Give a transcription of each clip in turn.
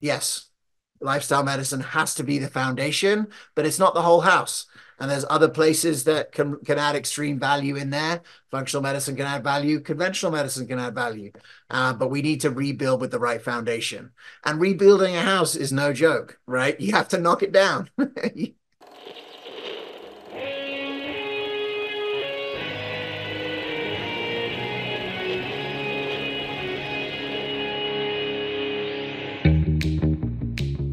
yes, lifestyle medicine has to be the foundation, but it's not the whole house. And there's other places that can can add extreme value in there. Functional medicine can add value. Conventional medicine can add value. Uh, but we need to rebuild with the right foundation. And rebuilding a house is no joke, right? You have to knock it down.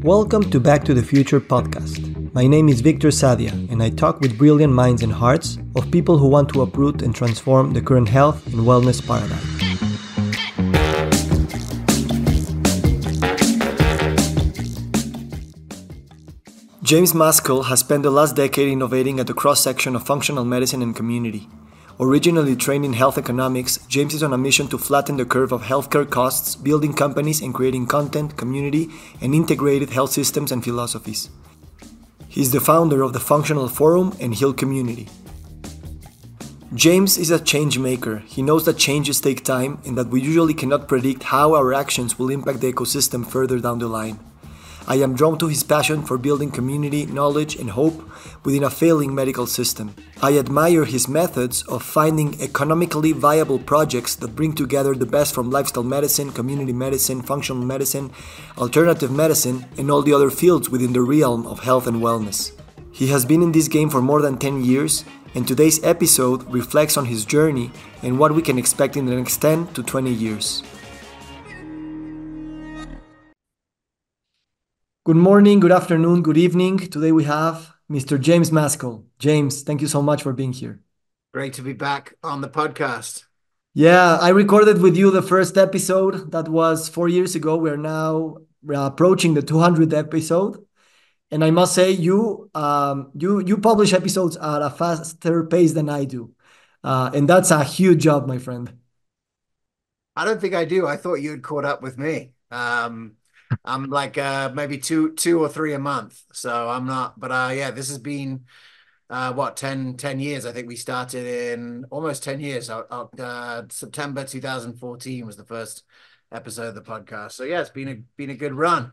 Welcome to Back to the Future podcast. My name is Victor Saadia, and I talk with brilliant minds and hearts of people who want to uproot and transform the current health and wellness paradigm. James Maskell has spent the last decade innovating at the cross section of functional medicine and community. Originally trained in health economics, James is on a mission to flatten the curve of healthcare costs, building companies and creating content, community, and integrated health systems and philosophies. He is the founder of the Functional Forum and Heal Community. James is a change maker. He knows that changes take time and that we usually cannot predict how our actions will impact the ecosystem further down the line. I am drawn to his passion for building community, knowledge, and hope within a failing medical system. I admire his methods of finding economically viable projects that bring together the best from lifestyle medicine, community medicine, functional medicine, alternative medicine, and all the other fields within the realm of health and wellness. He has been in this game for more than 10 years, and today's episode reflects on his journey and what we can expect in the next 10 to 20 years. Good morning, good afternoon, good evening. Today we have Mr. James Maskell. James, thank you so much for being here. Great to be back on the podcast. Yeah, I recorded with you the first episode. That was four years ago. We're now approaching the 200th episode. And I must say, you um, you you publish episodes at a faster pace than I do, uh, and that's a huge job, my friend. I don't think I do. I thought you had caught up with me. Um, I'm like uh, maybe two two or three a month. So I'm not, but uh, yeah, this has been uh, what 10, 10 years. I think we started in almost 10 years. Uh, uh, September 2014 was the first episode of the podcast. So yeah, it's been a been a good run.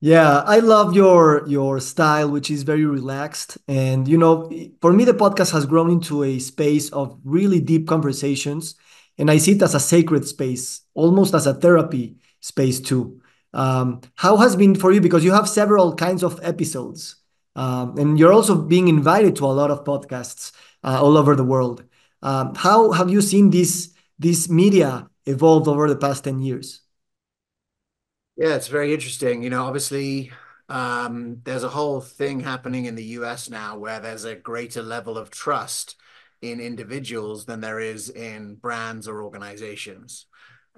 Yeah, I love your your style, which is very relaxed. And you know, for me, the podcast has grown into a space of really deep conversations, and I see it as a sacred space, almost as a therapy space too. Um, how has been for you because you have several kinds of episodes, um, and you're also being invited to a lot of podcasts uh, all over the world. Um, how have you seen this this media evolve over the past ten years? Yeah, it's very interesting. You know, obviously, um, there's a whole thing happening in the US now where there's a greater level of trust in individuals than there is in brands or organizations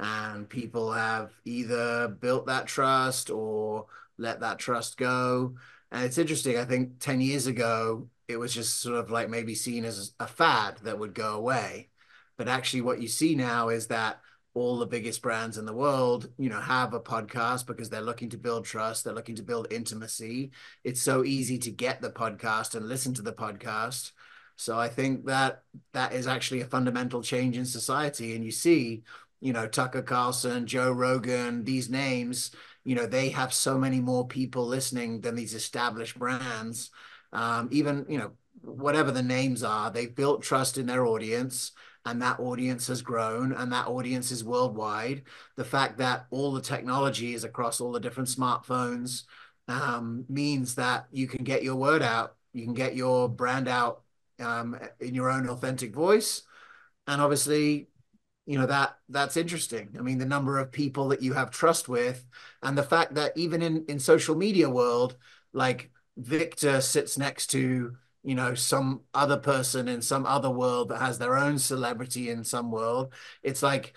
and people have either built that trust or let that trust go. And it's interesting. I think 10 years ago, it was just sort of like maybe seen as a fad that would go away. But actually, what you see now is that all the biggest brands in the world, you know, have a podcast because they're looking to build trust, they're looking to build intimacy. It's so easy to get the podcast and listen to the podcast. So I think that that is actually a fundamental change in society. And you see you know, Tucker Carlson, Joe Rogan, these names, you know, they have so many more people listening than these established brands. Um, even, you know, whatever the names are, they've built trust in their audience and that audience has grown and that audience is worldwide. The fact that all the technology is across all the different smartphones um, means that you can get your word out, you can get your brand out um, in your own authentic voice. And obviously, you know that that's interesting. I mean the number of people that you have trust with and the fact that even in in social media world like victor sits next to you know some other person in some other world that has their own celebrity in some world it's like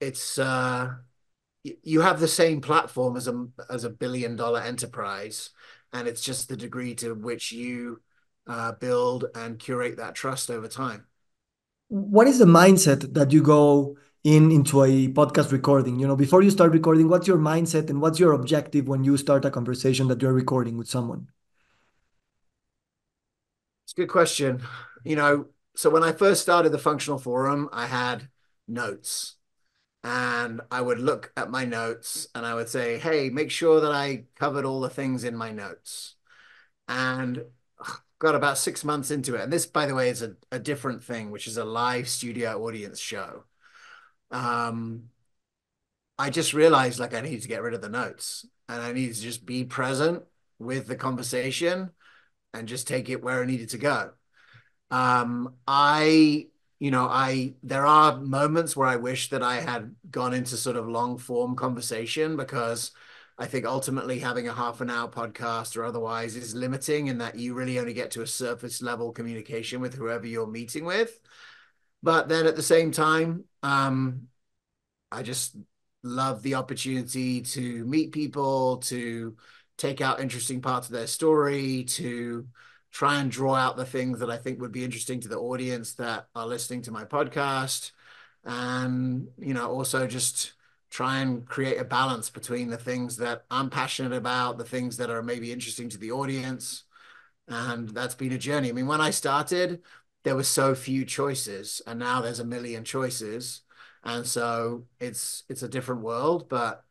it's uh you have the same platform as a as a billion dollar enterprise and it's just the degree to which you uh, build and curate that trust over time what is the mindset that you go in into a podcast recording? You know before you start recording what's your mindset and what's your objective when you start a conversation that you're recording with someone? It's a good question. You know so when i first started the functional forum i had notes. And I would look at my notes and I would say, hey, make sure that I covered all the things in my notes. And got about six months into it. And this, by the way, is a, a different thing, which is a live studio audience show. Um, I just realized like I need to get rid of the notes and I need to just be present with the conversation and just take it where it needed to go. Um, I you know, I there are moments where I wish that I had gone into sort of long form conversation because I think ultimately having a half an hour podcast or otherwise is limiting in that you really only get to a surface level communication with whoever you're meeting with. But then at the same time, um, I just love the opportunity to meet people, to take out interesting parts of their story, to try and draw out the things that I think would be interesting to the audience that are listening to my podcast. And, you know, also just try and create a balance between the things that I'm passionate about, the things that are maybe interesting to the audience. And that's been a journey. I mean, when I started, there were so few choices, and now there's a million choices. And so it's it's a different world, but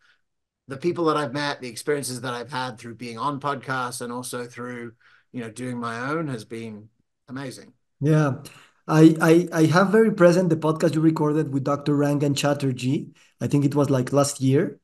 the people that I've met, the experiences that I've had through being on podcasts and also through you know doing my own has been amazing. Yeah. I, I, I have very present the podcast you recorded with Dr. Rangan Chatterjee. I think it was like last year.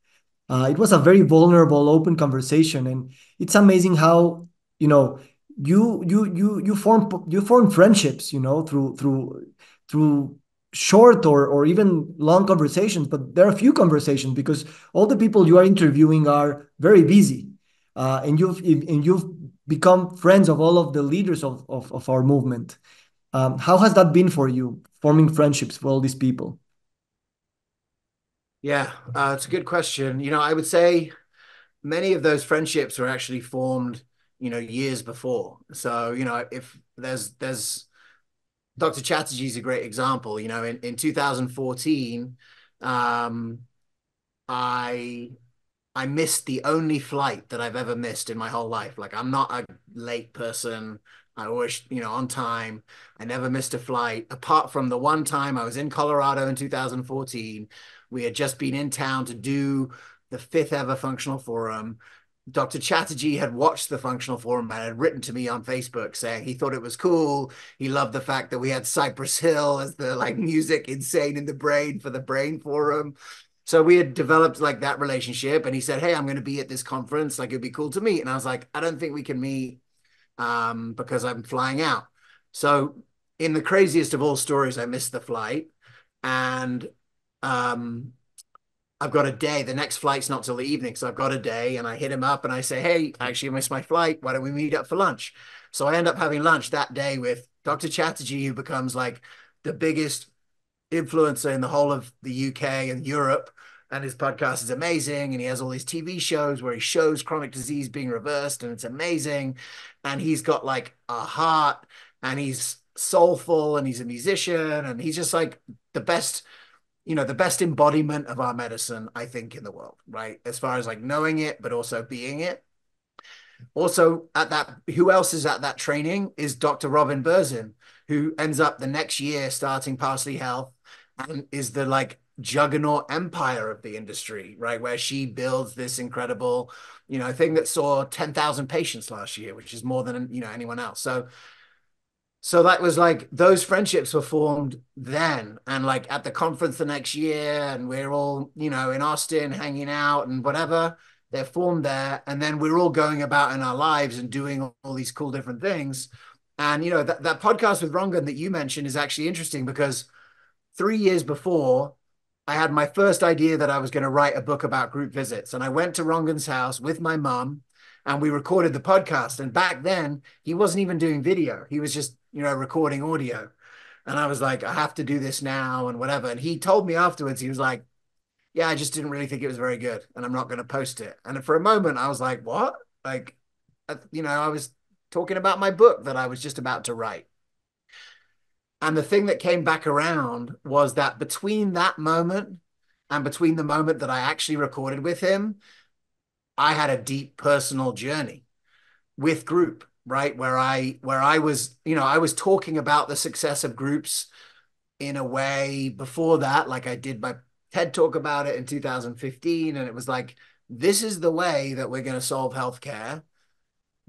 Uh, it was a very vulnerable, open conversation, and it's amazing how you know you you you you form you form friendships, you know, through through through short or or even long conversations. But there are few conversations because all the people you are interviewing are very busy, uh, and you've and you've become friends of all of the leaders of, of, of our movement. Um, how has that been for you, forming friendships with all these people? Yeah, uh, it's a good question. You know, I would say many of those friendships were actually formed, you know, years before. So, you know, if there's there's Dr. Chatterjee is a great example. You know, in, in 2014, um, I I missed the only flight that I've ever missed in my whole life. Like I'm not a late person. I always, you know, on time. I never missed a flight apart from the one time I was in Colorado in 2014. We had just been in town to do the fifth ever functional forum. Dr. Chatterjee had watched the functional forum and had written to me on Facebook saying he thought it was cool. He loved the fact that we had Cypress Hill as the like music insane in the brain for the brain forum. So we had developed like that relationship, and he said, "Hey, I'm going to be at this conference. Like, it'd be cool to meet." And I was like, "I don't think we can meet um, because I'm flying out." So, in the craziest of all stories, I missed the flight, and um, I've got a day. The next flight's not till the evening, so I've got a day, and I hit him up and I say, "Hey, actually, I missed my flight. Why don't we meet up for lunch?" So I end up having lunch that day with Dr. Chatterjee, who becomes like the biggest influencer in the whole of the UK and Europe and his podcast is amazing and he has all these tv shows where he shows chronic disease being reversed and it's amazing. And he's got like a heart and he's soulful and he's a musician and he's just like the best you know the best embodiment of our medicine i think in the world right? As far as like knowing it but also being it. Also at that who else is at that training is dr robin Berzin who ends up the next year starting parsley health and is the like juggernaut empire of the industry, right? Where she builds this incredible, you know, thing that saw 10,000 patients last year, which is more than, you know, anyone else. So, so that was like those friendships were formed then and like at the conference the next year and we're all, you know, in Austin hanging out and whatever. They're formed there. And then we're all going about in our lives and doing all these cool different things. And, you know, that, that podcast with Rangan that you mentioned is actually interesting because three years before, I had my first idea that I was going to write a book about group visits. And I went to Rangan's house with my mom and we recorded the podcast. And back then, he wasn't even doing video, he was just, you know, recording audio. And I was like, I have to do this now and whatever. And he told me afterwards, he was like, Yeah, I just didn't really think it was very good and I'm not going to post it. And for a moment, I was like, What? Like, you know, I was talking about my book that I was just about to write. And the thing that came back around was that between that moment and between the moment that I actually recorded with him, I had a deep personal journey with group, right? Where I where I was, you know, I was talking about the success of groups in a way before that, like I did my TED talk about it in 2015, and it was like, this is the way that we're going to solve healthcare.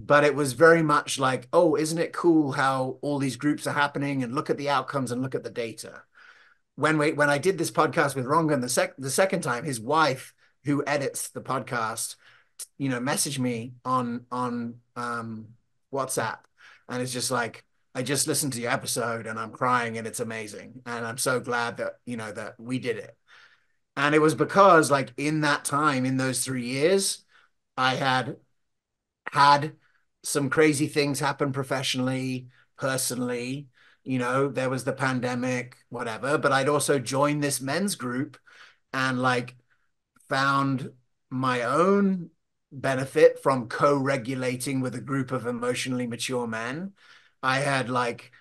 But it was very much like, oh, isn't it cool how all these groups are happening and look at the outcomes and look at the data. When we when I did this podcast with Rangan the sec the second time, his wife, who edits the podcast, you know, messaged me on on um, WhatsApp, and it's just like, I just listened to your episode and I'm crying and it's amazing, and I'm so glad that you know that we did it and it was because, like, in that time, in those three years, I had had some crazy things happen professionally, personally. You know, there was the pandemic, whatever, but I'd also joined this men's group and like found my own benefit from co-regulating with a group of emotionally mature men. I had like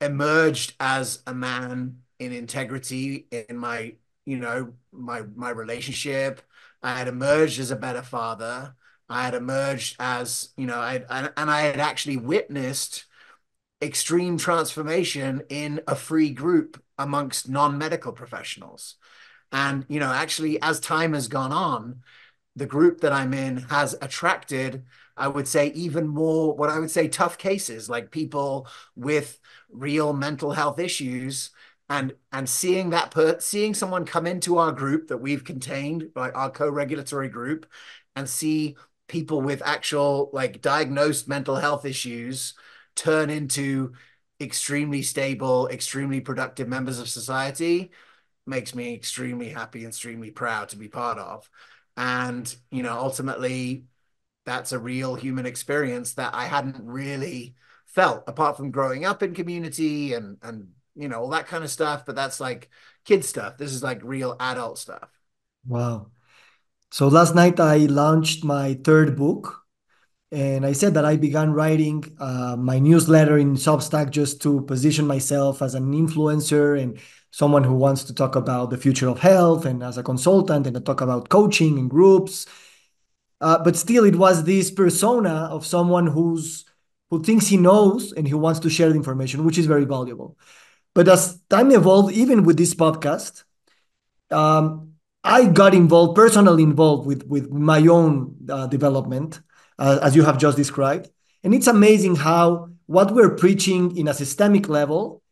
emerged as a man in integrity in my you know my my relationship i had emerged as a better father i had emerged as you know i and i had actually witnessed extreme transformation in a free group amongst non-medical professionals. And you know actually as time has gone on the group that i'm in has attracted i would say even more what i would say tough cases like people with real mental health issues. And and seeing that per seeing someone come into our group that we've contained like our co-regulatory group and see people with actual like diagnosed mental health issues turn into extremely stable extremely productive members of society makes me extremely happy and extremely proud to be part of and you know ultimately that's a real human experience that i hadn't really felt apart from growing up in community and and you know, all that kind of stuff. But that's like kid stuff. This is like real adult stuff. Wow. So last night I launched my third book. And I said that I began writing uh, my newsletter in Substack just to position myself as an influencer and someone who wants to talk about the future of health and as a consultant and to talk about coaching and groups. Uh, but still, it was this persona of someone who's who thinks he knows and who wants to share the information, which is very valuable. But as time evolved, even with this podcast, um, I got involved, personally involved with, with my own uh, development, uh, as you have just described. And it's amazing how what we're preaching in a systemic level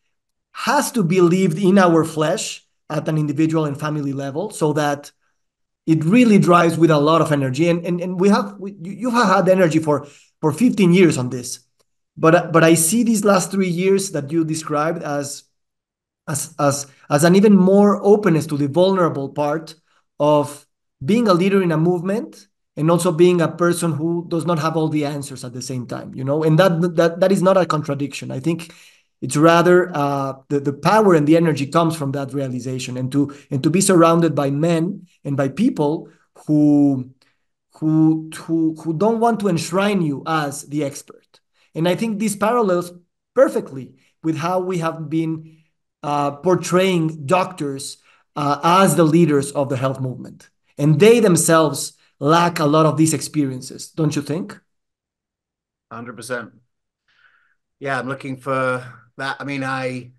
has to be lived in our flesh at an individual and family level so that it really drives with a lot of energy. And, and, and we have, we, you have had energy for, for 15 years on this. But, but I see these last three years that you described as as as as an even more openness to the vulnerable part of being a leader in a movement and also being a person who does not have all the answers at the same time you know? And that that that is not a contradiction. I think it's rather uh, the, the power and the energy comes from that realization and to and to be surrounded by men and by people who who who who don't want to enshrine you as the expert. And i think this parallels perfectly with how we have been uh, portraying doctors uh, as the leaders of the health movement. And they themselves lack a lot of these experiences, don't you think? 100%. Yeah, I'm looking for that. I mean, I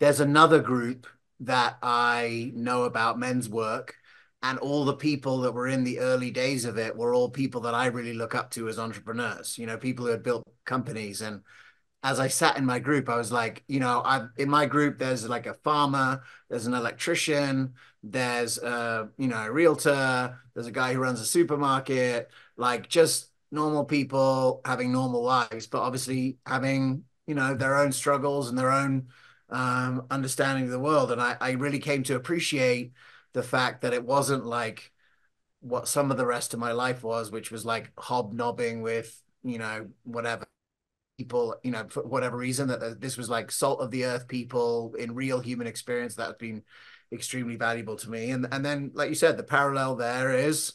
there's another group that I know about men's work and all the people that were in the early days of it were all people that I really look up to as entrepreneurs, you know, people who had built companies and as I sat in my group, I was like, you know, I in my group there's like a farmer, there's an electrician, there's a you know a realtor, there's a guy who runs a supermarket, like just normal people having normal lives, but obviously having you know their own struggles and their own um, understanding of the world. And I, I really came to appreciate the fact that it wasn't like what some of the rest of my life was, which was like hobnobbing with you know whatever people, you know, for whatever reason, that this was like salt of the earth people in real human experience that has been extremely valuable to me. And and then, like you said, the parallel there is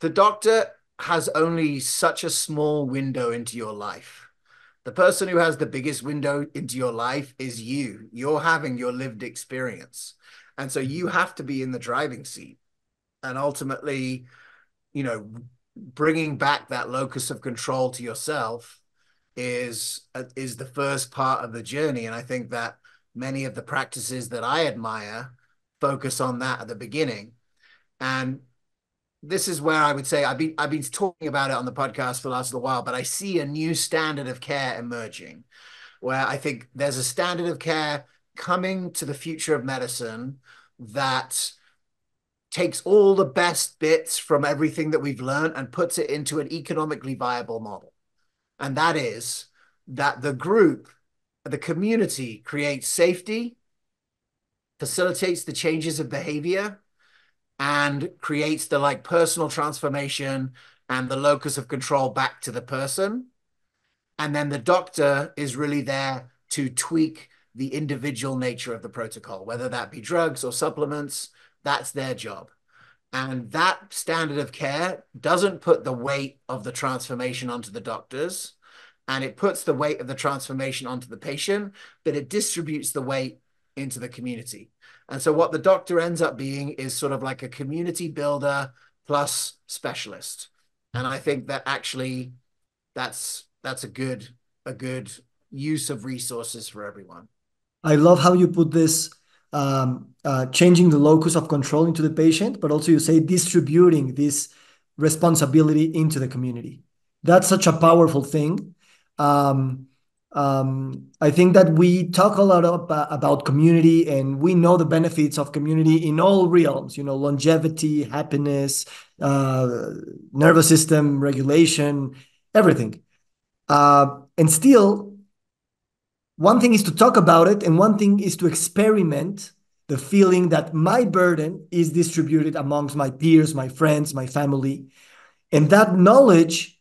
the doctor has only such a small window into your life. The person who has the biggest window into your life is you. You're having your lived experience. And so you have to be in the driving seat. And ultimately, you know, bringing back that locus of control to yourself is uh, is the first part of the journey and i think that many of the practices that I admire focus on that at the beginning. And this is where I would say I've been I've been talking about it on the podcast for the last little while, but I see a new standard of care emerging, where I think there's a standard of care coming to the future of medicine that takes all the best bits from everything that we've learned and puts it into an economically viable model. And that is that the group, the community creates safety, facilitates the changes of behavior, and creates the like personal transformation and the locus of control back to the person. And then the doctor is really there to tweak the individual nature of the protocol, whether that be drugs or supplements, that's their job. And that standard of care doesn't put the weight of the transformation onto the doctors and it puts the weight of the transformation onto the patient, but it distributes the weight into the community. And so what the doctor ends up being is sort of like a community builder plus specialist. And I think that actually that's that's a good a good use of resources for everyone. I love how you put this changing the locus of control into the patient, but also you say distributing this responsibility into the community. That's such a powerful thing. Um, um, I think that we talk a lot uh, about community and we know the benefits of community in all realms, you know, longevity, happiness, uh, nervous system regulation, everything. Uh, and still, one thing is to talk about it, and one thing is to experiment the feeling that my burden is distributed amongst my peers, my friends, my family. And that knowledge,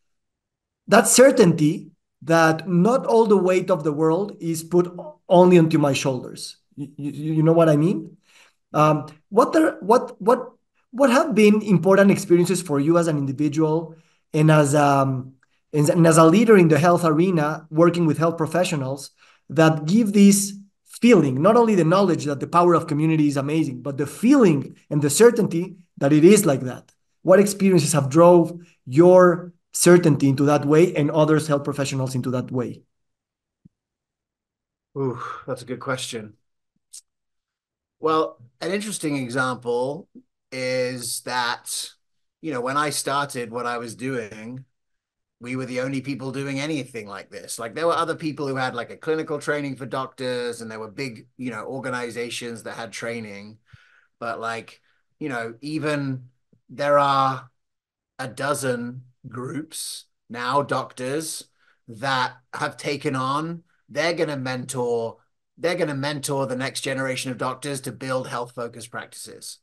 that certainty that not all the weight of the world is put only onto my shoulders. You, you, you know what I mean? Um, what, there, what, what, what have been important experiences for you as an individual and as, um, and as a leader in the health arena, working with health professionals? That give this feeling, not only the knowledge that the power of community is amazing, but the feeling and the certainty that it is like that. What experiences have drove your certainty into that way and others health professionals into that way? Ooh, that's a good question. Well, an interesting example is that, you know, when I started what I was doing, we were the only people doing anything like this. Like there were other people who had like a clinical training for doctors and there were big, you know, organizations that had training. But like, you know, even there are a dozen groups now, doctors that have taken on, they're going to mentor, they're going to mentor the next generation of doctors to build health focused practices.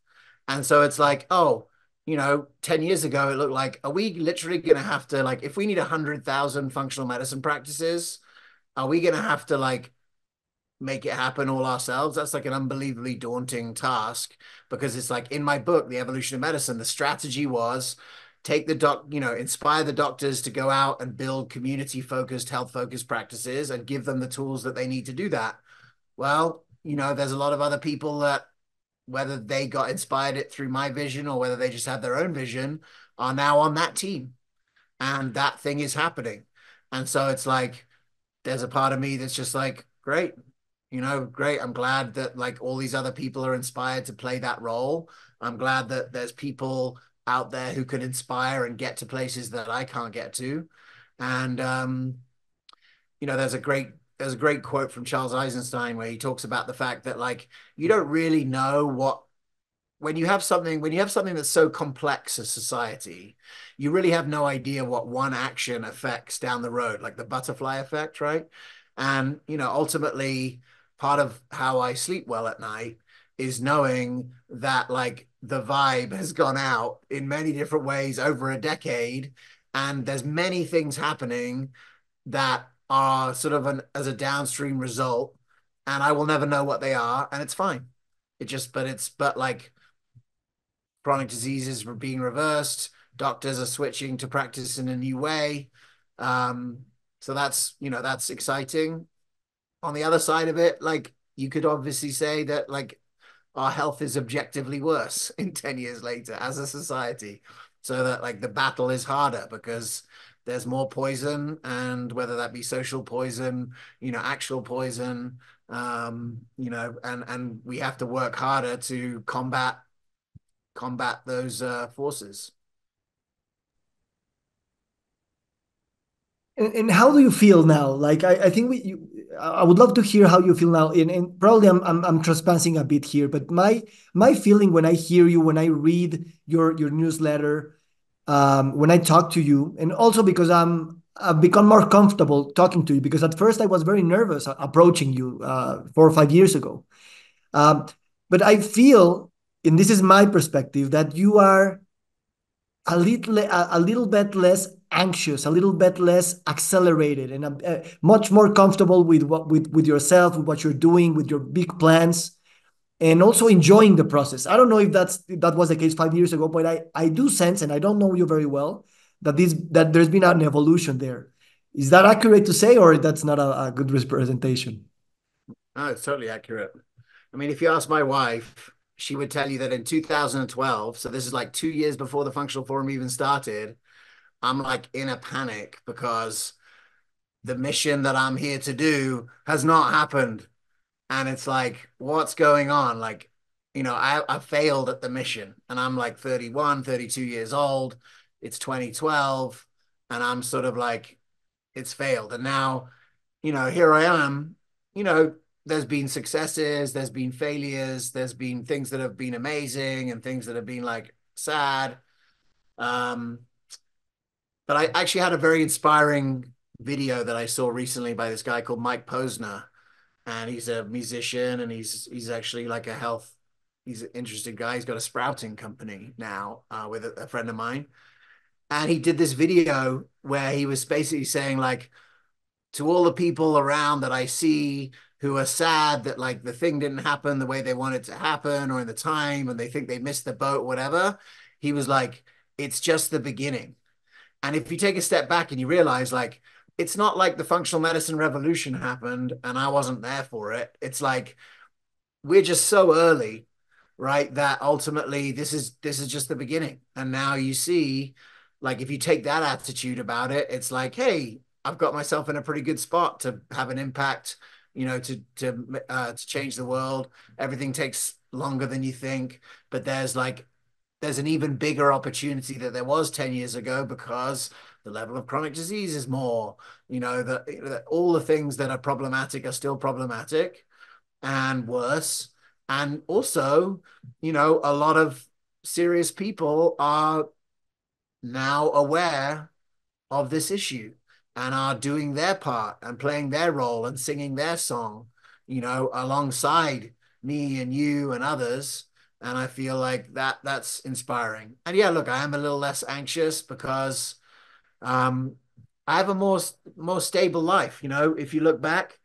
And so it's like, oh, you know, 10 years ago, it looked like, are we literally going to have to, like, if we need 100,000 functional medicine practices, are we going to have to, like, make it happen all ourselves? That's like an unbelievably daunting task because it's like in my book, The Evolution of Medicine, the strategy was take the doc, you know, inspire the doctors to go out and build community focused, health focused practices and give them the tools that they need to do that. Well, you know, there's a lot of other people that whether they got inspired it through my vision or whether they just had their own vision, are now on that team. And that thing is happening. And so it's like, there's a part of me that's just like, great, you know, great. I'm glad that like all these other people are inspired to play that role. I'm glad that there's people out there who can inspire and get to places that I can't get to. And, um, you know, there's a great there's a great quote from Charles Eisenstein where he talks about the fact that like you don't really know what when you have something when you have something that's so complex as society you really have no idea what one action affects down the road like the butterfly effect right? And you know ultimately part of how i sleep well at night is knowing that like the vibe has gone out in many different ways over a decade and there's many things happening that are sort of an as a downstream result, and I will never know what they are, and it's fine. It just, but it's, but like chronic diseases are being reversed. Doctors are switching to practice in a new way. Um, so that's, you know, that's exciting. On the other side of it, like you could obviously say that like our health is objectively worse in 10 years later as a society. So that like the battle is harder because there's more poison and whether that be social poison you know actual poison um, you know, and and we have to work harder to combat combat those uh, forces. And, and how do you feel now? Like I, I think we, you, I would love to hear how you feel now. And, and probably I'm, I'm I'm trespassing a bit here, but my my feeling when I hear you, when I read your your newsletter, um, when I talk to you, and also because I'm I've become more comfortable talking to you because at first I was very nervous approaching you uh, four or five years ago. Um, but I feel, and this is my perspective, that you are a little a, a little bit less anxious, a little bit less accelerated, and uh, much more comfortable with what with with yourself, with what you're doing, with your big plans, and also enjoying the process. I don't know if that's if that was the case five years ago, but I I do sense, and I don't know you very well, that this that there's been an evolution there. Is that accurate to say, or that's not a, a good representation? No, it's totally accurate. I mean, if you ask my wife, she would tell you that in 2012, so this is like two years before the functional forum even started, I'm like in a panic because the mission that I'm here to do has not happened. And it's like, what's going on? Like, you know, I, I failed at the mission and I'm like 31, 32 years old. It's 2012. And I'm sort of like, it's failed. And now, you know, here I am, you know, there's been successes, there's been failures, there's been things that have been amazing and things that have been like sad. Um, but I actually had a very inspiring video that I saw recently by this guy called Mike Posner, and he's a musician and he's he's actually like a health. He's an interesting guy. He's got a sprouting company now uh, with a, a friend of mine, and he did this video where he was basically saying like to all the people around that I see who are sad that like the thing didn't happen the way they wanted to happen or in the time and they think they missed the boat, whatever. He was like, it's just the beginning. And if you take a step back and you realize, like, it's not like the functional medicine revolution happened and I wasn't there for it. It's like we're just so early, right? That ultimately this is this is just the beginning. And now you see, like, if you take that attitude about it, it's like, hey, I've got myself in a pretty good spot to have an impact, you know, to to uh, to change the world. Everything takes longer than you think, but there's like there's an even bigger opportunity that there was 10 years ago because the level of chronic disease is more you know that, that all the things that are problematic are still problematic and worse. And also you know a lot of serious people are now aware of this issue and are doing their part and playing their role and singing their song you know alongside me and you and others and I feel like that that's inspiring. And yeah, look, I am a little less anxious because um, I have a more more stable life. You know, if you look back,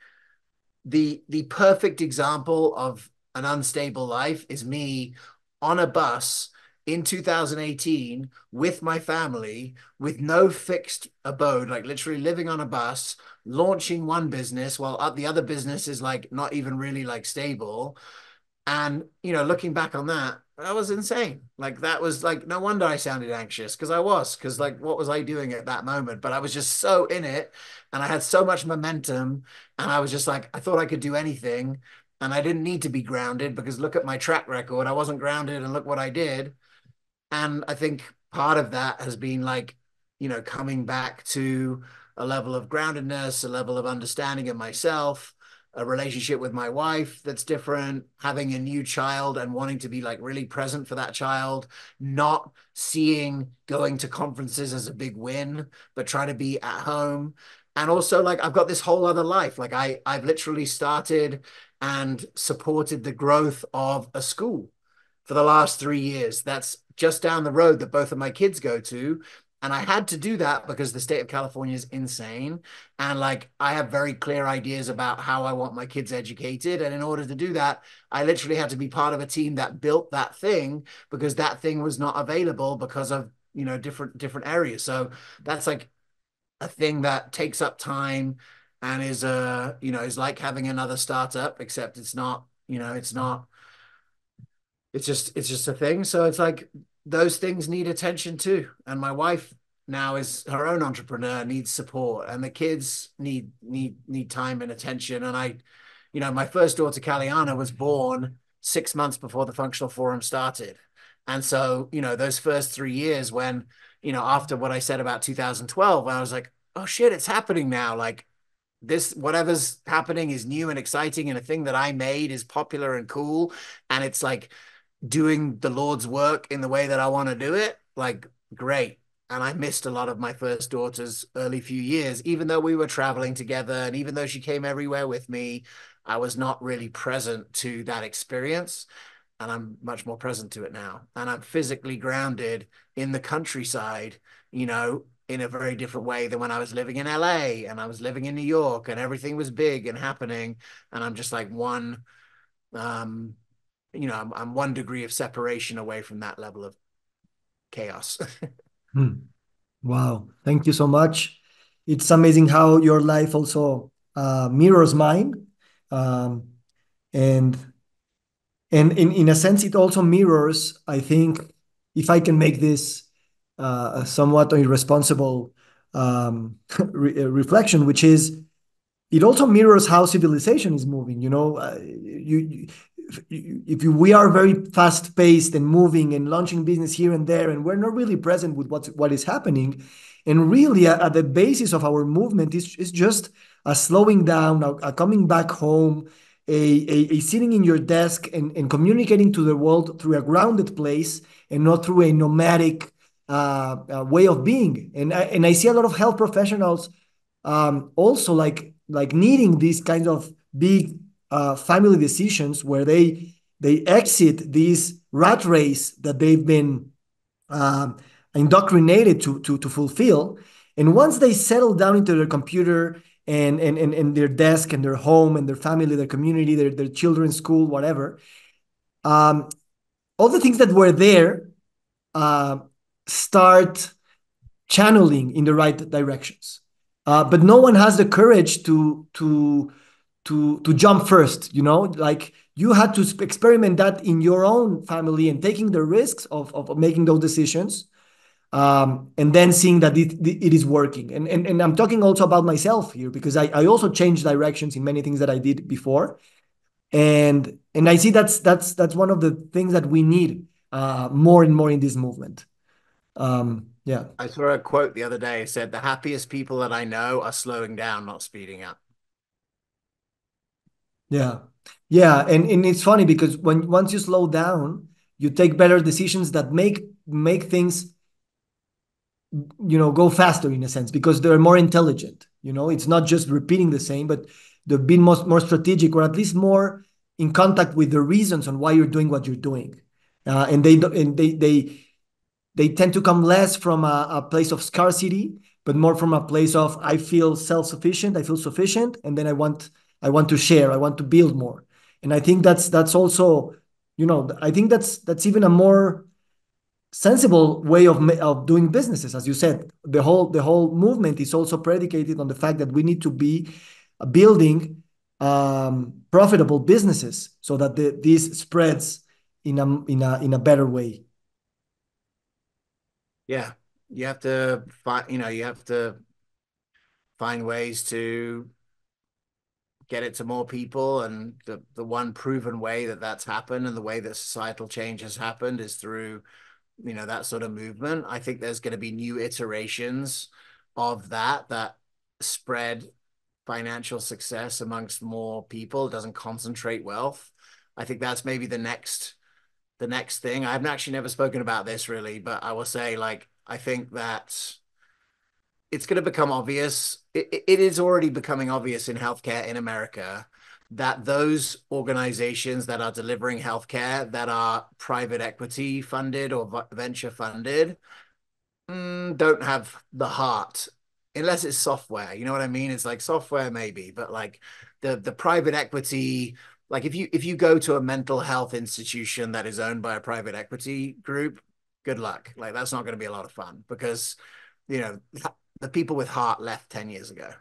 the the perfect example of an unstable life is me on a bus in 2018 with my family with no fixed abode like literally living on a bus launching one business while the other business is like not even really like stable and, you know, looking back on that, that was insane. Like, that was like, no wonder I sounded anxious because I was, because, like, what was I doing at that moment? But I was just so in it and I had so much momentum. And I was just like, I thought I could do anything. And I didn't need to be grounded because look at my track record. I wasn't grounded and look what I did. And I think part of that has been like, you know, coming back to a level of groundedness, a level of understanding of myself a relationship with my wife that's different, having a new child and wanting to be like really present for that child, not seeing going to conferences as a big win, but trying to be at home. And also like I've got this whole other life. Like I I've literally started and supported the growth of a school for the last 3 years. That's just down the road that both of my kids go to and I had to do that because the state of California is insane. And like, I have very clear ideas about how I want my kids educated. And in order to do that, I literally had to be part of a team that built that thing because that thing was not available because of, you know, different, different areas. So that's like a thing that takes up time and is, uh, you know, is like having another startup, except it's not, you know, it's not, it's just, it's just a thing. So it's like, those things need attention too. And my wife now is her own entrepreneur, needs support, and the kids need need need time and attention. And I, you know, my first daughter, Kaliana, was born six months before the functional forum started. And so, you know, those first three years when, you know, after what I said about 2012, I was like, oh shit, it's happening now. Like this, whatever's happening is new and exciting. And a thing that I made is popular and cool. And it's like doing the Lord's work in the way that I want to do it. Like, great. And I missed a lot of my first daughter's early few years, even though we were traveling together and even though she came everywhere with me. I was not really present to that experience. And I'm much more present to it now. And I'm physically grounded in the countryside, you know, in a very different way than when I was living in LA and I was living in New York and everything was big and happening. And I'm just like one, um, you know, I'm, I'm one degree of separation away from that level of chaos. hmm. Wow. Thank you so much. It's amazing how your life also uh, mirrors mine um, and and in, in a sense it also mirrors i think if i can make this uh, somewhat irresponsible um, re reflection which is it also mirrors how civilization is moving you know uh, you if we are very fast paced and moving and launching business here and there and we're not really present with what's what is happening and really at, at the basis of our movement is, is just a slowing down, a, a coming back home, a, a, a, sitting in your desk and, and communicating to the world through a grounded place and not through a nomadic uh, uh, way of being. And I, and I see a lot of health professionals um, also like like needing these kinds of big uh, family decisions where they they exit this rat race that they've been um, indoctrinated to, to to fulfill. And once they settle down into their computer and and and, and their desk and their home and their family, their community, their their children's school, whatever. Um, all the things that were there uh, start channeling in the right directions. Uh, but no one has the courage to to to to jump first. You know, like you had to experiment that in your own family and taking the risks of of making those decisions um, and then seeing that it, it is working. And, and, and I'm talking also about myself here because I, I also changed directions in many things that I did before. And and I see that's that's that's one of the things that we need uh, more and more in this movement. Um, yeah. I saw a quote the other day. Said, "The happiest people that I know are slowing down, not speeding up." Yeah, yeah, and and it's funny because when once you slow down, you take better decisions that make make things you know go faster in a sense because they're more intelligent you know? It's not just repeating the same but they're being more, more strategic or at least more in contact with the reasons on why you're doing what you're doing. Uh, and they and they they they tend to come less from a, a place of scarcity but more from a place of i feel self-sufficient i feel sufficient and then i want i want to share i want to build more. And i think that's that's also you know i think that's that's even a more sensible way of of doing businesses. As you said the whole the whole movement is also predicated on the fact that we need to be building um, profitable businesses so that the, this spreads in a in a in a better way. Yeah. You have to find you know you have to find ways to get it to more people and the the one proven way that that's happened and the way that societal change has happened is through you know that sort of movement. I think there's going to be new iterations of that that spread financial success amongst more people. It doesn't concentrate wealth. I think that's maybe the next the next thing. I've actually never spoken about this really but i will say like i think that it's going to become obvious. It, it is already becoming obvious in healthcare in america that those organizations that are delivering healthcare that are private equity funded or venture funded mm, don't have the heart unless it's software. You know what i mean? It's like software maybe but like the the private equity like if you if you go to a mental health institution that is owned by a private equity group good luck. Like that's not going to be a lot of fun because you know the people with heart left 10 years ago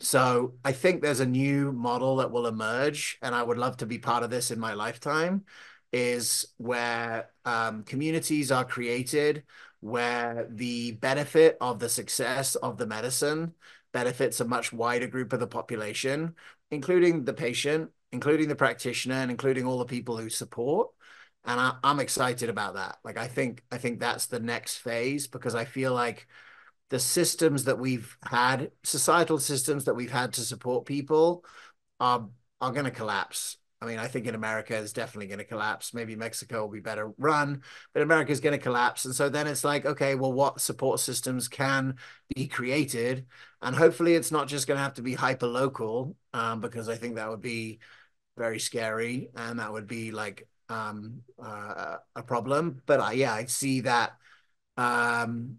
so I think there's a new model that will emerge, and I would love to be part of this in my lifetime, is where um, communities are created where the benefit of the success of the medicine benefits a much wider group of the population, including the patient, including the practitioner, and including all the people who support. And I, I'm excited about that. Like I think I think that's the next phase because I feel like the systems that we've had, societal systems that we've had to support people, are are going to collapse. I mean, I think in America is definitely going to collapse. Maybe Mexico will be better run, but America is going to collapse. And so then it's like, okay, well, what support systems can be created? And hopefully it's not just going to have to be hyper local, um, because I think that would be very scary and that would be like um, uh, a problem. But I, yeah, I see that. Um,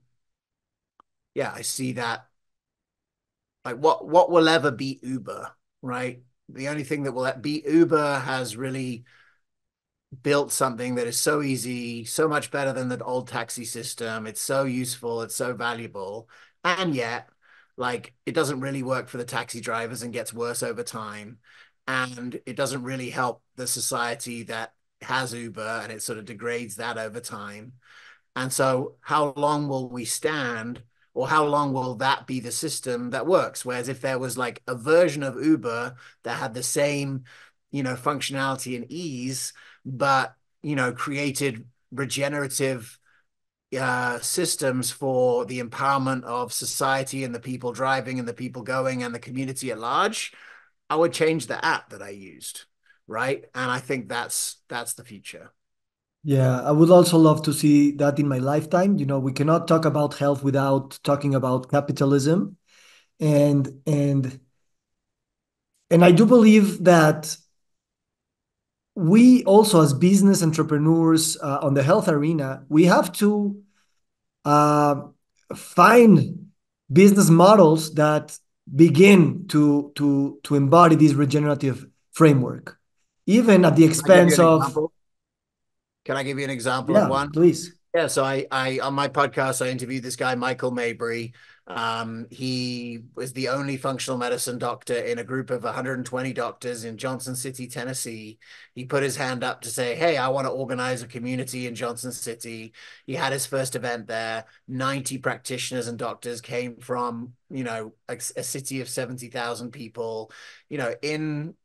yeah, I see that. Like, what what will ever beat Uber, right? The only thing that will beat Uber has really built something that is so easy, so much better than the old taxi system. It's so useful, it's so valuable, and yet, like, it doesn't really work for the taxi drivers and gets worse over time. And it doesn't really help the society that has Uber, and it sort of degrades that over time. And so, how long will we stand? Or how long will that be the system that works? Whereas if there was like a version of Uber that had the same, you know, functionality and ease, but you know, created regenerative uh, systems for the empowerment of society and the people driving and the people going and the community at large, I would change the app that I used, right? And I think that's that's the future. Yeah, I would also love to see that in my lifetime. You know, we cannot talk about health without talking about capitalism. And and and I do believe that we also as business entrepreneurs uh, on the health arena, we have to uh, find business models that begin to to to embody this regenerative framework, even at the expense of? Can I give you an example yeah, of one? please. Yeah, so I, I on my podcast, I interviewed this guy, Michael Mabry. Um, he was the only functional medicine doctor in a group of 120 doctors in Johnson City, Tennessee. He put his hand up to say, Hey, I want to organize a community in Johnson City. He had his first event there. 90 practitioners and doctors came from, you know, a, a city of 70,000 people, you know, in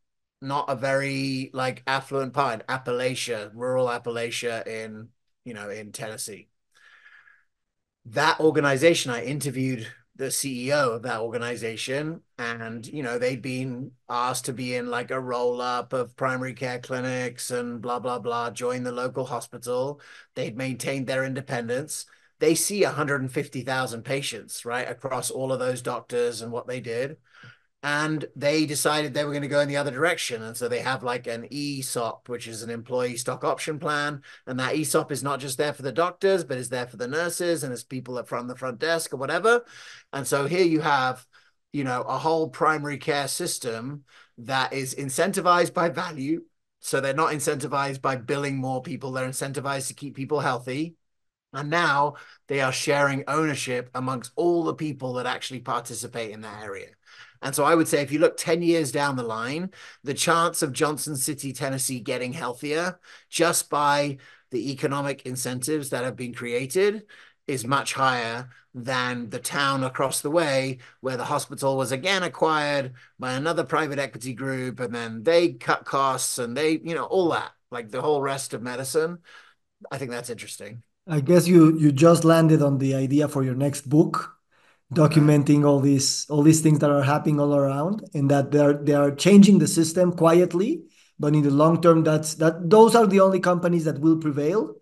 not a very like affluent part, Appalachia, rural Appalachia in, you know, in Tennessee. That organization, I interviewed the CEO of that organization, and you know, they'd been asked to be in like a roll up of primary care clinics and blah blah blah, join the local hospital. They'd maintained their independence. They see 150,000 patients, right, across all of those doctors and what they did and they decided they were going to go in the other direction. And so they have like an ESOP, which is an employee stock option plan. And that ESOP is not just there for the doctors, but is there for the nurses and it's people that from the front desk or whatever. And so here you have, you know, a whole primary care system that is incentivized by value. So they're not incentivized by billing more people, they're incentivized to keep people healthy. And now they are sharing ownership amongst all the people that actually participate in that area. And so I would say if you look 10 years down the line, the chance of Johnson City, Tennessee getting healthier just by the economic incentives that have been created is much higher than the town across the way where the hospital was again acquired by another private equity group and then they cut costs and they you know all that like the whole rest of medicine. I think that's interesting. I guess you you just landed on the idea for your next book documenting all these all these things that are happening all around and that they're they are changing the system quietly but in the long term that's that those are the only companies that will prevail.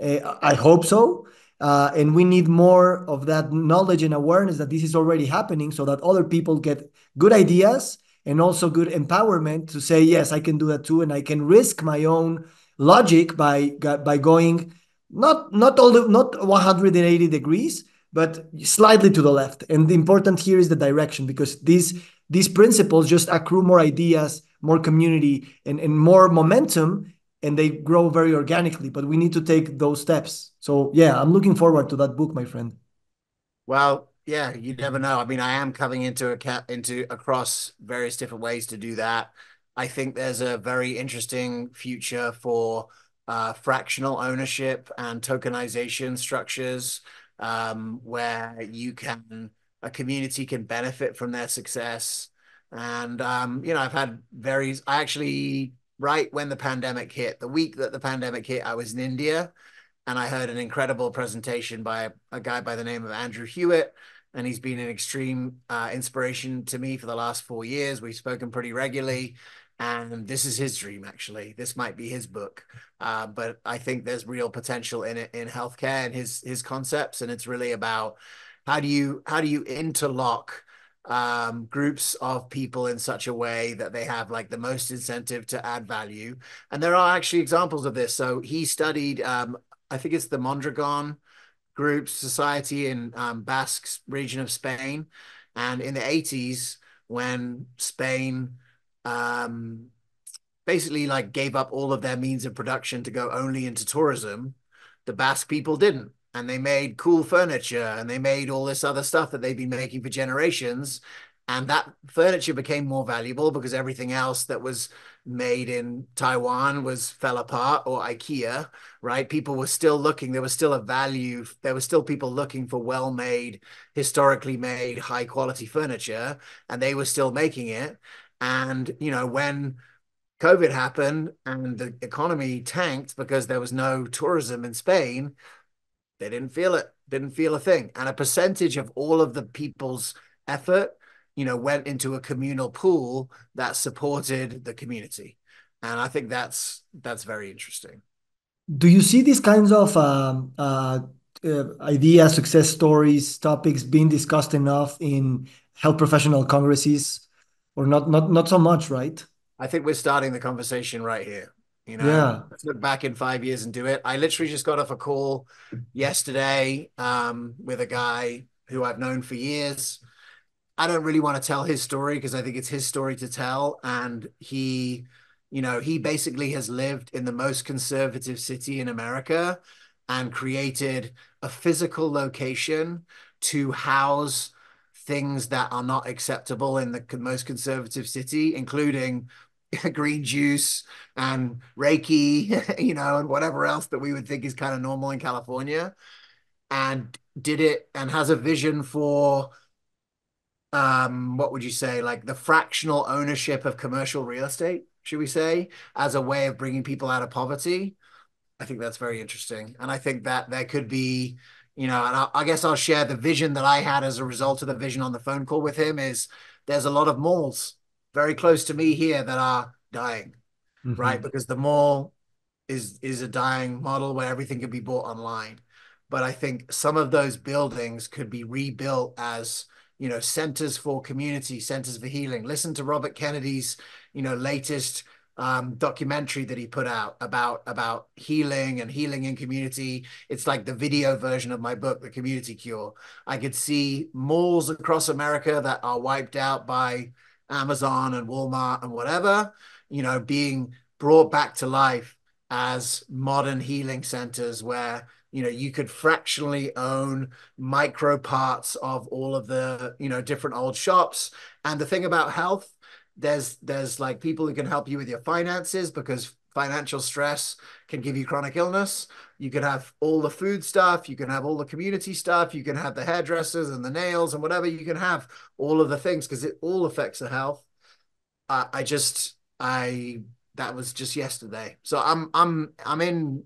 Uh, i hope so. Uh, and we need more of that knowledge and awareness that this is already happening so that other people get good ideas and also good empowerment to say yes i can do that too and i can risk my own logic by by going not not all the, not 180 degrees but slightly to the left. And the important here is the direction because these these principles just accrue more ideas, more community, and, and more momentum, and they grow very organically. But we need to take those steps. So yeah, I'm looking forward to that book, my friend. Well, yeah, you never know. I mean, I am coming into a into across various different ways to do that. I think there's a very interesting future for uh, fractional ownership and tokenization structures um, where you can a community can benefit from their success. And um, you know, I've had various. I actually, right when the pandemic hit, the week that the pandemic hit, I was in India, and I heard an incredible presentation by a, guy by the name of Andrew Hewitt, and he's been an extreme uh, inspiration to me for the last four years. We've spoken pretty regularly, and this is his dream. Actually, this might be his book, uh, but I think there's real potential in it in healthcare and his his concepts, and it's really about how do you how do you interlock um, groups of people in such a way that they have like the most incentive to add value. And there are actually examples of this. So he studied, um, I think it's the Mondragon group society in um, Basque region of Spain. And in the 80s, when Spain um, basically like gave up all of their means of production to go only into tourism, the Basque people didn't and they made cool furniture and they made all this other stuff that they've been making for generations and that furniture became more valuable because everything else that was made in Taiwan was fell apart or IKEA, right? People were still looking, there was still a value, there were still people looking for well-made, historically made, high quality furniture, and they were still making it. And, you know, when COVID happened and the economy tanked because there was no tourism in Spain, they didn't feel it, didn't feel a thing. And a percentage of all of the people's effort, you know, went into a communal pool that supported the community. And I think that's that's very interesting. Do you see these kinds of um, uh, uh, ideas, success stories, topics being discussed enough in health professional congresses, or not? Not not so much, right? I think we're starting the conversation right here. You know, yeah. let's look back in five years and do it. I literally just got off a call yesterday um, with a guy who I've known for years. I don't really want to tell his story because I think it's his story to tell. And he, you know, he basically has lived in the most conservative city in America and created a physical location to house things that are not acceptable in the most conservative city, including green juice and Reiki, you know, and whatever else that we would think is kind of normal in California. And did it and has a vision for um what would you say like the fractional ownership of commercial real estate should we say as a way of bringing people out of poverty i think that's very interesting and i think that there could be you know and I, I guess i'll share the vision that i had as a result of the vision on the phone call with him is there's a lot of malls very close to me here that are dying, mm-hmm. right? Because the mall is is a dying model where everything can be bought online. But I think some of those buildings could be rebuilt as you know centers for community, centers for healing. Listen to Robert Kennedy's you know latest um, documentary that he put out about about healing and healing in community. It's like the video version of my book, The Community Cure. I could see malls across America that are wiped out by Amazon and Walmart and whatever, you know, being brought back to life as modern healing centers where you know you could fractionally own micro parts of all of the you know different old shops and the thing about health there's there's like people who can help you with your finances because financial stress can give you chronic illness. You can have all the food stuff, you can have all the community stuff, you can have the hairdressers and the nails and whatever. You can have all of the things because it all affects the health. Uh, I just I that was just yesterday. So I'm I'm I'm in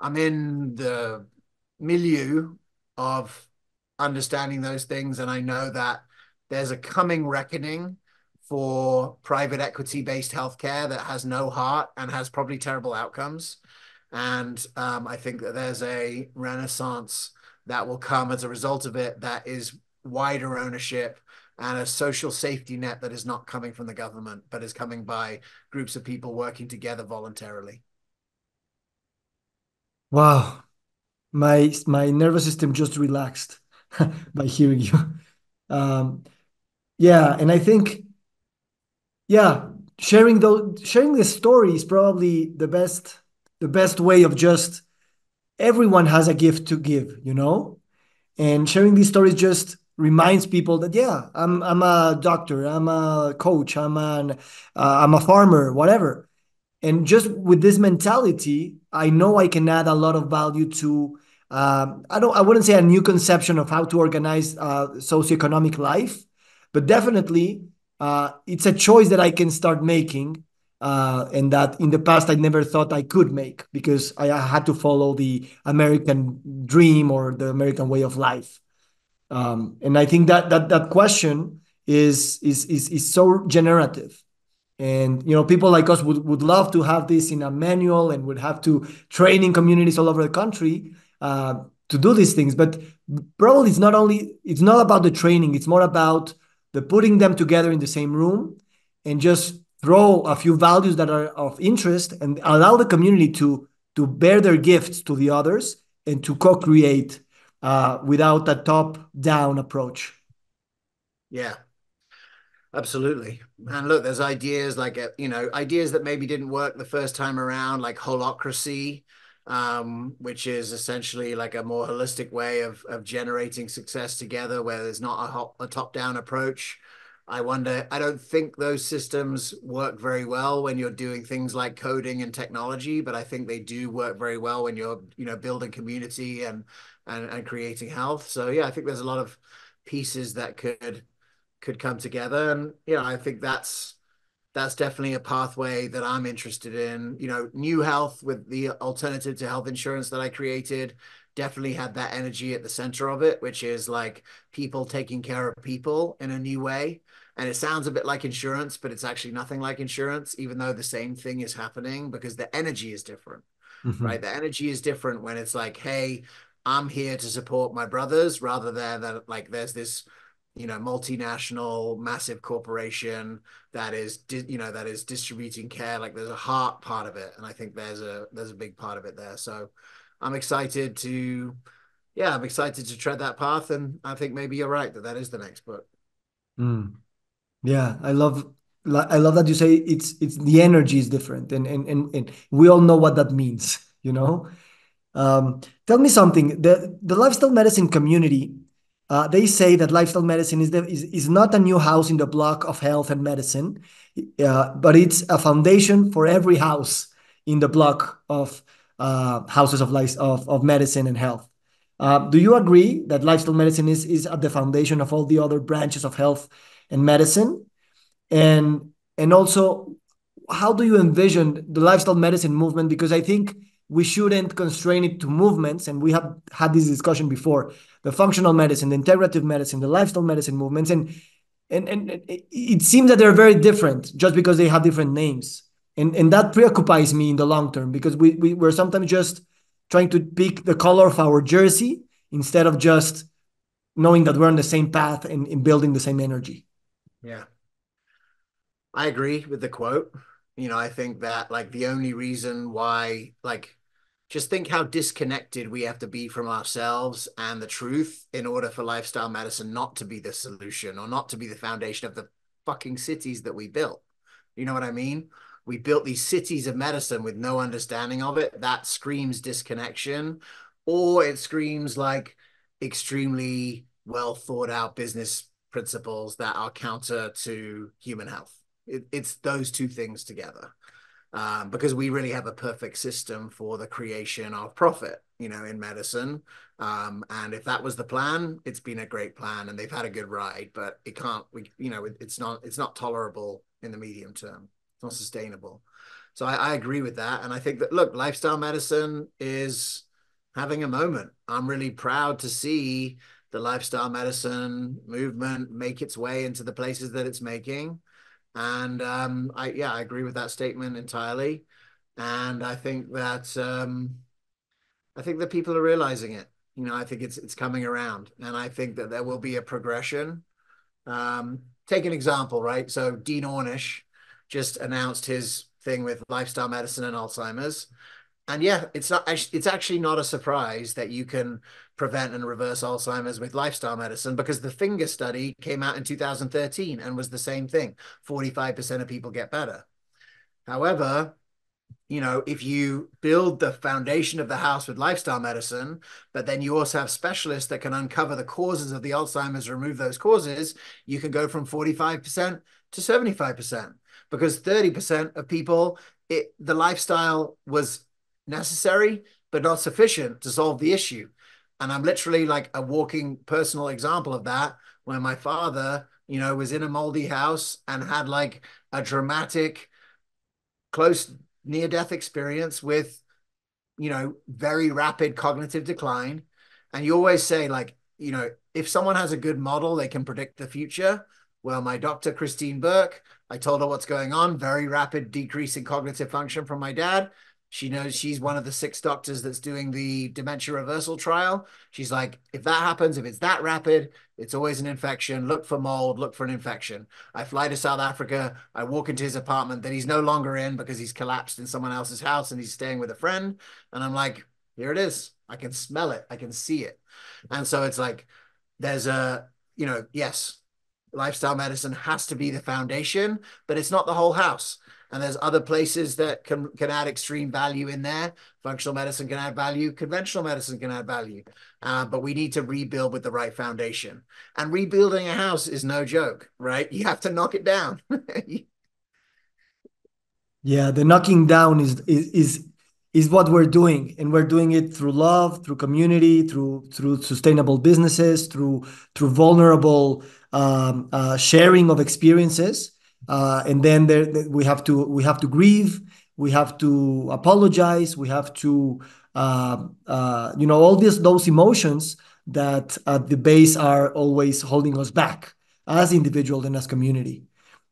I'm in the milieu of understanding those things, and I know that there's a coming reckoning for private equity based healthcare that has no heart and has probably terrible outcomes. And um, I think that there's a renaissance that will come as a result of it that is wider ownership and a social safety net that is not coming from the government, but is coming by groups of people working together voluntarily. Wow. My my nervous system just relaxed by hearing you. Um, yeah, and I think yeah sharing those sharing the story is probably the best the best way of just everyone has a gift to give you know? And sharing these stories just reminds people that yeah i'm i'm a doctor i'm a coach i'm an uh, i'm a farmer whatever. And just with this mentality i know i can add a lot of value to um, I don't I wouldn't say a new conception of how to organize uh, socioeconomic life, but definitely it's a choice that I can start making, uh, and that in the past I never thought I could make because I had to follow the American dream or the American way of life. Um, and I think that that that question is is is is so generative. And you know people like us would, would love to have this in a manual and would have to train in communities all over the country uh, to do these things. But probably it's not only it's not about the training. It's more about the putting them together in the same room and just throw a few values that are of interest and allow the community to to bear their gifts to the others and to co-create uh, without a top-down approach yeah Absolutely. And look, there's ideas like, uh, you know, ideas that maybe didn't work the first time around, like holacracy, um, which is essentially like a more holistic way of, of generating success together where there's not a, a top down approach. I wonder, I don't think those systems work very well when you're doing things like coding and technology, but I think they do work very well when you're, you know, building community and, and, and creating health. So yeah, I think there's a lot of pieces that could could come together. And you know, I think that's that's definitely a pathway that I'm interested in. You know, Knew Health with the alternative to health insurance that I created definitely had that energy at the center of it, which is like people taking care of people in a new way. And it sounds a bit like insurance, but it's actually nothing like insurance, even though the same thing is happening because the energy is different, mm-hmm. right? The energy is different when it's like, hey, I'm here to support my brothers rather than that like there's this you know multinational massive corporation that is you know that is distributing care like there's a heart part of it and i think there's a there's a big part of it there. So i'm excited to yeah i'm excited to tread that path and i think maybe you're right that that is the next book. Mm. yeah i love i love that you say it's it's the energy is different and and and, and we all know what that means you know? Um, tell me something the the lifestyle medicine community uh, they say that lifestyle medicine is, the, is, is not a new house in the block of health and medicine, uh, but it's a foundation for every house in the block of uh, houses of, life, of, of medicine and health. Uh, do you agree that lifestyle medicine is, is at the foundation of all the other branches of health and medicine? And, and also, how do you envision the lifestyle medicine movement? Because I think we shouldn't constrain it to movements. And we have had this discussion before the functional medicine, the integrative medicine, the lifestyle medicine movements. And, and, and it seems that they're very different just because they have different names. And, and that preoccupies me in the long term because we, we, we're sometimes just trying to pick the color of our jersey instead of just knowing that we're on the same path and, and building the same energy. Yeah. I agree with the quote. You know, I think that like the only reason why like just think how disconnected we have to be from ourselves and the truth in order for lifestyle medicine not to be the solution or not to be the foundation of the fucking cities that we built. You know what I mean? We built these cities of medicine with no understanding of it. That screams disconnection, or it screams like extremely well thought out business principles that are counter to human health. It, it's those two things together um, because we really have a perfect system for the creation of profit, you know, in medicine. Um, and if that was the plan, it's been a great plan, and they've had a good ride. But it can't, we, you know, it, it's not, it's not tolerable in the medium term. It's not sustainable. So I, I agree with that, and I think that look, lifestyle medicine is having a moment. I'm really proud to see the lifestyle medicine movement make its way into the places that it's making. And um, I, yeah, I agree with that statement entirely. And I think that um, I think that people are realizing it. You know, I think it's it's coming around, and I think that there will be a progression. Um, take an example, right? So Dean Ornish just announced his thing with lifestyle medicine and Alzheimer's, and yeah, it's not. It's actually not a surprise that you can prevent and reverse Alzheimer's with lifestyle medicine because the FINGER study came out in 2013 and was the same thing. 45% of people get better. However, you know, if you build the foundation of the house with lifestyle medicine, but then you also have specialists that can uncover the causes of the Alzheimer's, remove those causes, you can go from 45% to 75% because 30% of people, it, the lifestyle was necessary, but not sufficient to solve the issue. And I'm literally like a walking personal example of that, where my father, you know, was in a moldy house and had like a dramatic, close near death experience with, you know, very rapid cognitive decline. And you always say, like, you know, if someone has a good model, they can predict the future. Well, my doctor, Kristine Burke, I told her what's going on. Very rapid decrease in cognitive function from my dad. She knows she's one of the six doctors that's doing the dementia reversal trial. She's like, if that happens, if it's that rapid, it's always an infection. Look for mold, look for an infection. I fly to South Africa. I walk into his apartment that he's no longer in because he's collapsed in someone else's house and he's staying with a friend. And I'm like, here it is. I can smell it. I can see it. And so it's like, there's a, you know, yes, lifestyle medicine has to be the foundation, but it's not the whole house and there's other places that can can add extreme value in there. Functional medicine can add value. Conventional medicine can add value. Uh, but we need to rebuild with the right foundation. And rebuilding a house is no joke, right? You have to knock it down. yeah, the knocking down is is is is what we're doing and we're doing it through love through community through through sustainable businesses through through vulnerable um, uh, sharing of experiences uh, and then there, we have to we have to grieve we have to apologize we have to uh, uh, you know all these those emotions that at the base are always holding us back as individual and as community.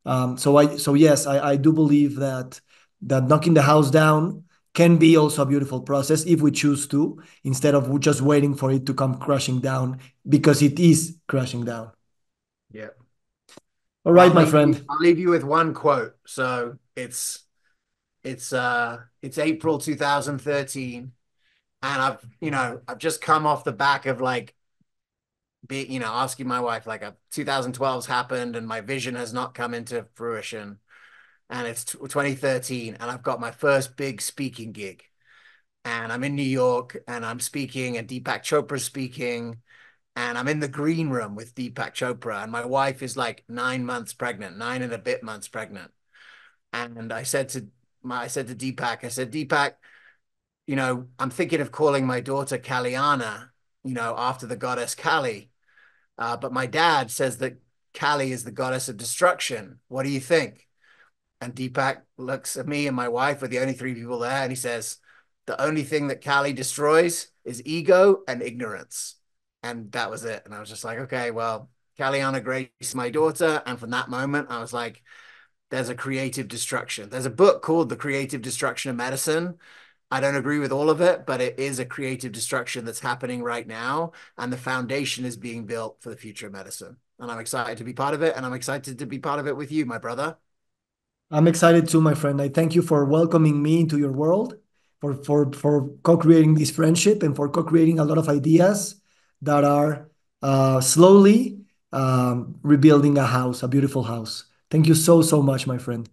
Um, so i so yes I, I do believe that that knocking the house down can be also a beautiful process if we choose to instead of just waiting for it to come crashing down because it is crashing down yeah. All right, my friend. You, I'll leave you with one quote. So it's it's uh it's April 2013, and I've you know I've just come off the back of like be you know asking my wife like a 2012's happened and my vision has not come into fruition, and it's 2013 and I've got my first big speaking gig, and I'm in New York and I'm speaking and Deepak Chopra's speaking and I'm in the green room with Deepak Chopra, and my wife is like nine months pregnant, nine and a bit months pregnant. And I said to my, I said to Deepak, I said, Deepak, you know, I'm thinking of calling my daughter Kaliana, you know, after the goddess Kali. Uh, but my dad says that Kali is the goddess of destruction. What do you think? And Deepak looks at me and my wife, we're the only three people there, and he says, the only thing that Kali destroys is ego and ignorance and that was it. And I was just like, okay, well, Kaliana Grace, my daughter. And from that moment, I was like, there's a creative destruction. There's a book called The Creative Destruction of Medicine. I don't agree with all of it, but it is a creative destruction that's happening right now. And the foundation is being built for the future of medicine. And I'm excited to be part of it. And I'm excited to be part of it with you, my brother. I'm excited too, my friend. I thank you for welcoming me into your world, for for for co-creating this friendship and for co-creating a lot of ideas that are uh, slowly um, rebuilding a house, a beautiful house. Thank you so, so much, my friend.